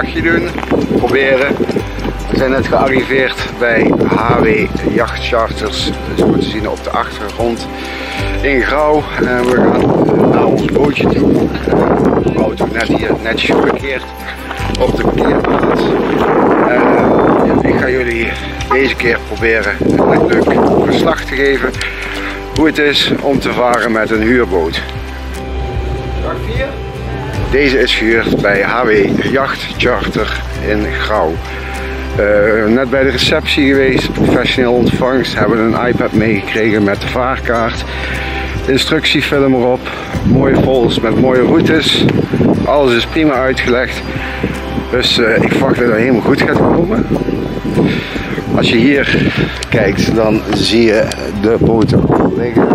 doen. Proberen. We zijn net gearriveerd bij HW Jachtcharters. Zoals te zien op de achtergrond in Grauw. En we gaan naar ons bootje toe. De auto net hier netjes geparkeerd op de parkeerplaats. Uh, ik ga jullie deze keer proberen een leuk verslag te geven hoe het is om te varen met een huurboot. Dag 4. Deze is gehuurd bij HW Jacht Charter in Grauw. Uh, net bij de receptie geweest, professioneel ontvangst, hebben een iPad meegekregen met de vaarkaart. Instructiefilm erop, mooie folders met mooie routes. Alles is prima uitgelegd. Dus uh, ik verwacht dat het helemaal goed gaat komen. Als je hier kijkt, dan zie je de boten liggen.